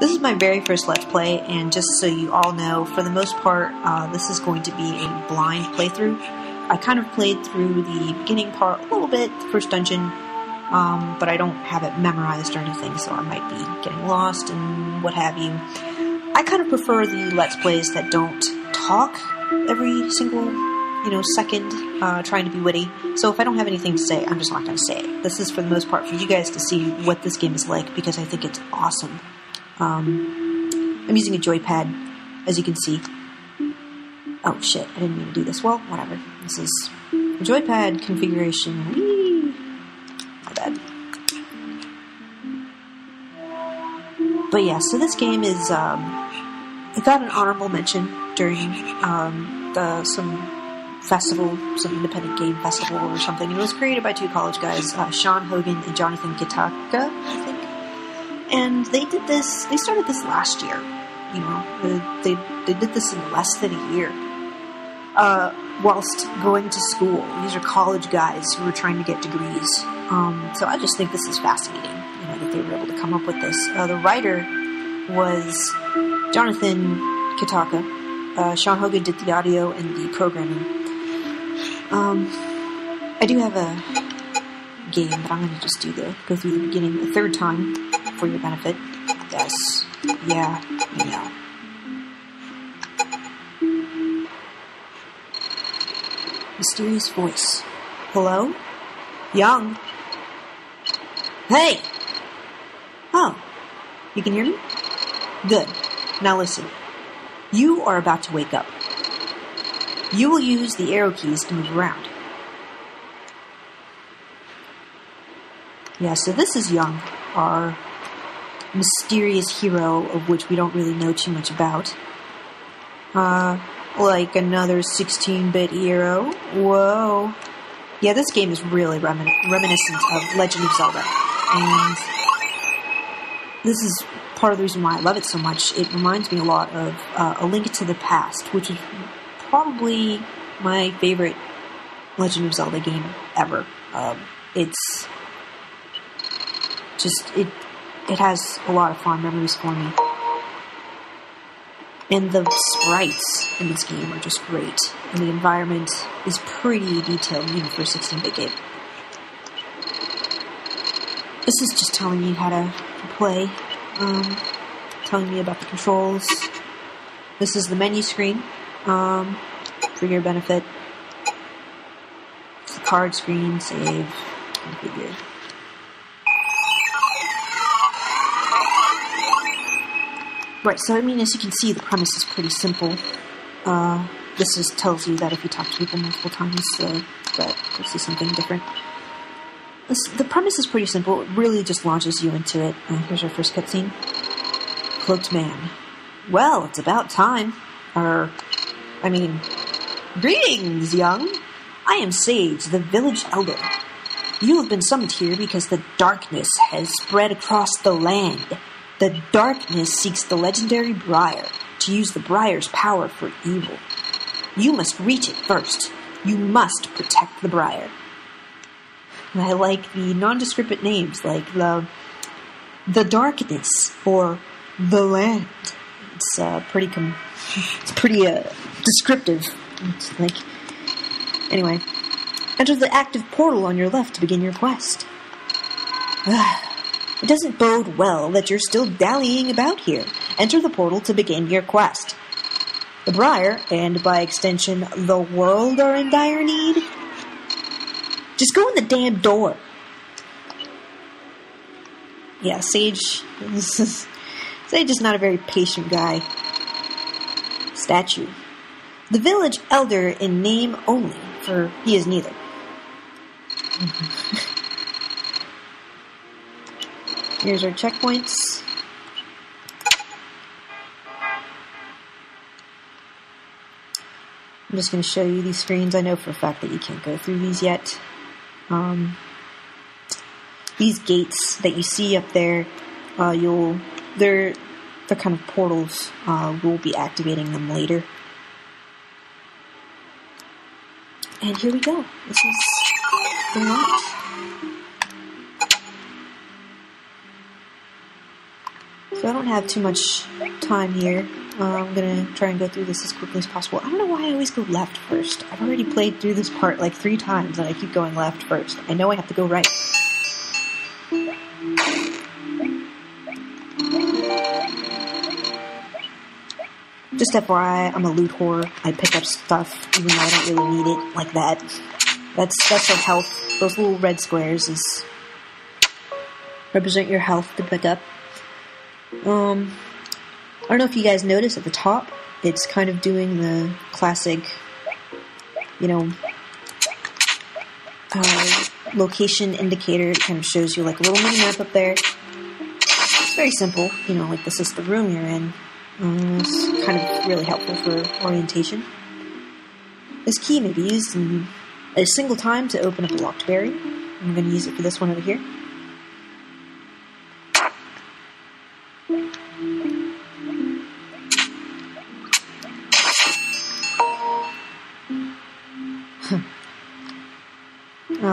This is my very first Let's Play, and just so you all know, for the most part, uh, this is going to be a blind playthrough. I kind of played through the beginning part a little bit, the first dungeon, um, but I don't have it memorized or anything, so I might be getting lost and what have you. I kind of prefer the Let's Plays that don't talk every single, you know, second, uh, trying to be witty. So if I don't have anything to say, I'm just not going to say it. This is for the most part for you guys to see what this game is like because I think it's awesome. Um, I'm using a joypad, as you can see. Oh shit, I didn't mean to do this. Well, whatever. This is joypad configuration. Whee! My bad. But yeah, so this game is, um, it got an honorable mention during, um, the, some festival, some independent game festival or something. It was created by two college guys, uh, Sean Hogan and Jonathan Kittaka, and they did this. They started this last year. You know, they they did this in less than a year. Uh, whilst going to school, these are college guys who are trying to get degrees. Um, so I just think this is fascinating. You know that they were able to come up with this. Uh, the writer was Jonathan Kittaka. Uh, Sean Hogan did the audio and the programming. Um, I do have a game, but I'm going to just do the go through the beginning a third time for your benefit. Yes. Yeah, you know. Mysterious voice. Hello? Young? Hey! Oh, you can hear me? Good. Now listen. You are about to wake up. You will use the arrow keys to move around. Yeah, so this is Young, our mysterious hero of which we don't really know too much about. Uh, like another 16 bit hero. Whoa. Yeah, this game is really remin- reminiscent of Legend of Zelda. And this is part of the reason why I love it so much. It reminds me a lot of uh, A Link to the Past, which is probably my favorite Legend of Zelda game ever. Um, it's just, it it has a lot of fond memories for me. And the sprites in this game are just great. And the environment is pretty detailed, even for a 16 bit game. This is just telling you how to play, um, telling me about the controls. This is the menu screen um, for your benefit. It's the card screen, save, configure. Right, so I mean, as you can see, the premise is pretty simple. Uh, this just tells you that if you talk to people multiple times, uh, that you'll see something different. This, the premise is pretty simple. It really just launches you into it. Uh, here's our first cutscene. Cloaked Man. Well, it's about time. Or, I mean, greetings, young. I am Sage, the village elder. You have been summoned here because the darkness has spread across the land. The darkness seeks the legendary Briar to use the Briar's power for evil. You must reach it first. You must protect the Briar. I like the nondescript names like the the darkness or the land. It's uh, pretty com- it's pretty uh, descriptive. It's like anyway. Enter the active portal on your left to begin your quest. It doesn't bode well that you're still dallying about here. Enter the portal to begin your quest. The Briar, and by extension, the world, are in dire need. Just go in the damn door. Yeah, Sage. Sage is not a very patient guy. Statue. The village elder in name only, for he is neither. Here's our checkpoints. I'm just going to show you these screens. I know for a fact that you can't go through these yet. Um, these gates that you see up there, uh, you'll they're they're kind of portals. Uh, we'll be activating them later. And here we go. This is the launch. So I don't have too much time here. Uh, I'm gonna try and go through this as quickly as possible. I don't know why I always go left first. I've already played through this part like three times and I keep going left first. I know I have to go right. Just FYI, I'm a loot whore. I pick up stuff even though I don't really need it, like that. That's that's your health. Those little red squares is represent your health to pick up. Um, I don't know if you guys notice at the top, it's kind of doing the classic, you know, uh, location indicator. It kind of shows you like a little mini map up there. It's very simple, you know, like this is the room you're in. Um, it's kind of really helpful for orientation. This key may be used in a single time to open up a locked berry. I'm going to use it for this one over here.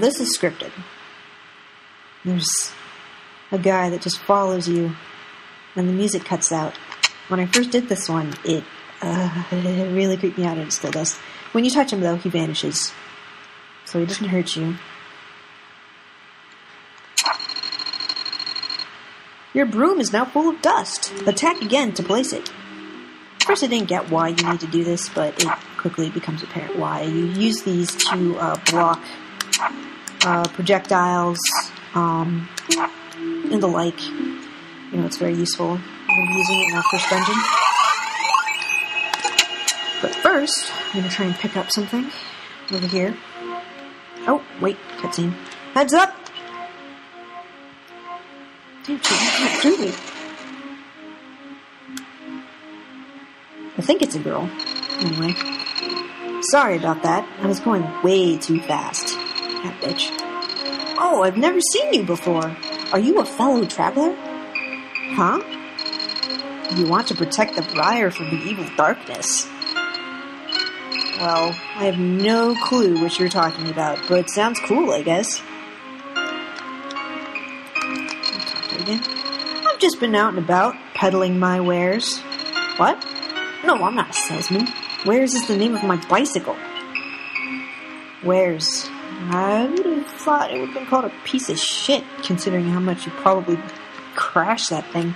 This is scripted. There's a guy that just follows you, and the music cuts out. When I first did this one, it, uh, it really creeped me out, and it still does. When you touch him, though, he vanishes, so he doesn't hurt you. Your broom is now full of dust. Attack again to place it. First, I didn't get why you need to do this, but it quickly becomes apparent why. You use these to uh, block uh, projectiles um, and the like. You know, it's very useful. I'm going to be using it in our first dungeon. But first, I'm going to try and pick up something over here. Oh, wait, cutscene. Heads up! Dude, you can't me. I think it's a girl. Anyway. Sorry about that. I was going way too fast. That bitch. Oh, I've never seen you before. Are you a fellow traveler? Huh? You want to protect the Briar from the evil darkness. Well, I have no clue what you're talking about, but it sounds cool, I guess. I've just been out and about, peddling my wares. What? No, I'm not a salesman. Wares is the name of my bicycle. Wares. I would have thought it would have been called a piece of shit, considering how much you probably crashed that thing.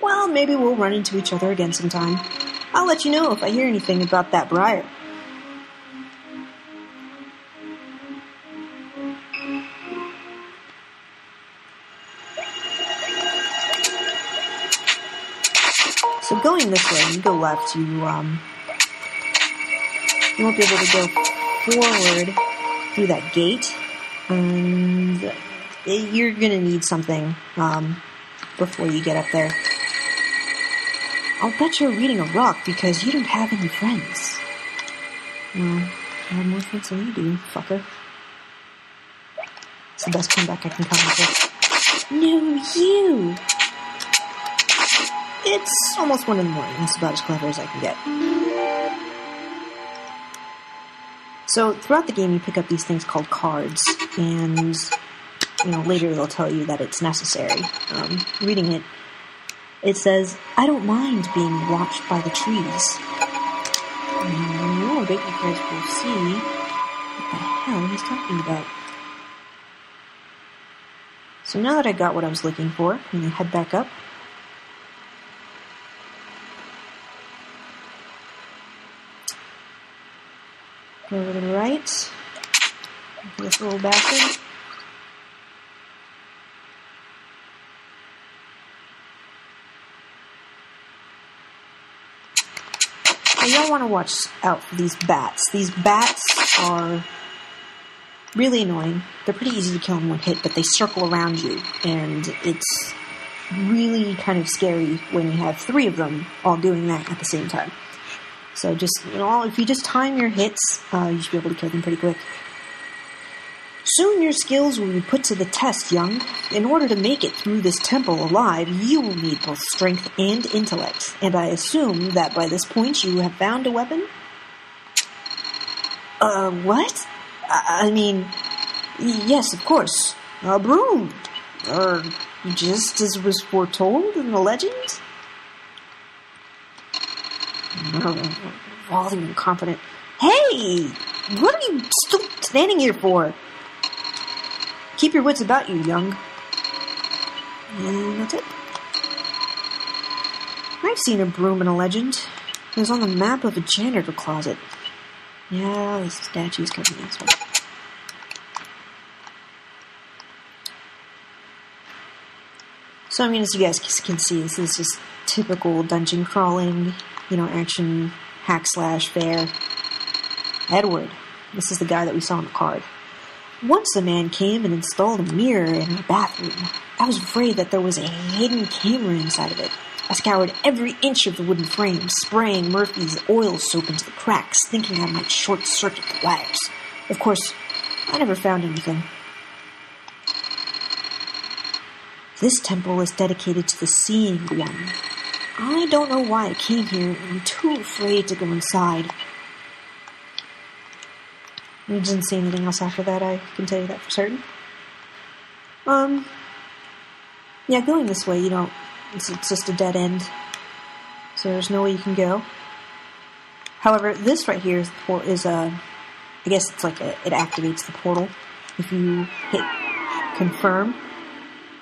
Well, maybe we'll run into each other again sometime. I'll let you know if I hear anything about that briar. So going this way, you go left, you um, you won't be able to go forward through that gate, and you're gonna need something um, before you get up there. I'll bet you're reading a rock because you don't have any friends. Well, I have more friends than you do, fucker. It's the best comeback I can come up with. No, you! It's almost one in the morning. That's about as clever as I can get. So throughout the game, you pick up these things called cards, and you know later they'll tell you that it's necessary. Um, reading it, it says, "I don't mind being watched by the trees." No, but you guys will see what the hell he's talking about. So now that I got what I was looking for, I'm gonna head back up. Over to the right. This little bastard. Now y'all want to watch out for these bats. These bats are really annoying. They're pretty easy to kill in one hit, but they circle around you, and it's really kind of scary when you have three of them all doing that at the same time. So just, you know, if you just time your hits, uh, you should be able to kill them pretty quick. Soon your skills will be put to the test, young. In order to make it through this temple alive, you will need both strength and intellect. And I assume that by this point you have found a weapon? Uh, what? I, I mean, yes, of course. A broom. Or just as was foretold in the legend? All the incompetent. Hey! What are you standing here for? Keep your wits about you, young. And that's it. I've seen a broom in a legend. It was on the map of a janitor closet. Yeah, the statue's coming this way. So, I mean, as you guys can see, this is just typical dungeon crawling, you know, action hack slash fair. Edward. This is the guy that we saw in the card. Once a man came and installed a mirror in our bathroom. I was afraid that there was a hidden camera inside of it. I scoured every inch of the wooden frame, spraying Murphy's oil soap into the cracks, thinking I might short circuit the wires. Of course, I never found anything. This temple is dedicated to the Seeing One. I don't know why I came here, I'm too afraid to go inside. I didn't see anything else after that, I can tell you that for certain. Um, yeah, going this way, you know, it's, it's just a dead end. So there's no way you can go. However, this right here is, is a, I guess it's like a, it activates the portal. If you hit confirm,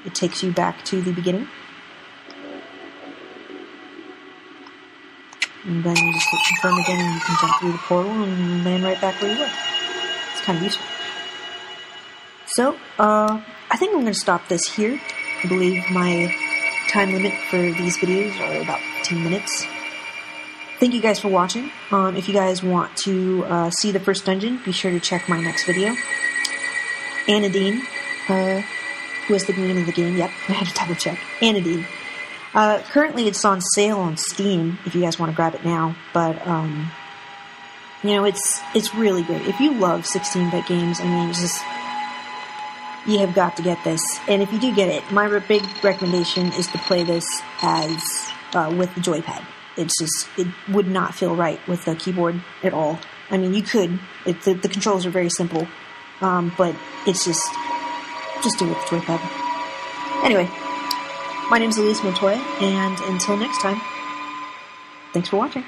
it takes you back to the beginning. And then you just hit confirm again and you can jump through the portal and land right back where you were. It's kind of useful. So, uh, I think I'm going to stop this here. I believe my time limit for these videos are about 15 minutes. Thank you guys for watching. Um, if you guys want to uh, see the first dungeon, be sure to check my next video. Anodyne, uh, who was the name of the game. Yep, I had to double check. Anodyne. Uh, currently, it's on sale on Steam if you guys want to grab it now. But um, you know, it's it's really great. If you love 16-bit games, I mean, just you have got to get this. And if you do get it, my big recommendation is to play this as uh, with the joypad. It's just it would not feel right with the keyboard at all. I mean, you could. It, the, the controls are very simple, um, but it's just just do it with the joypad. Anyway, my name is Illise Montoya, and until next time, thanks for watching.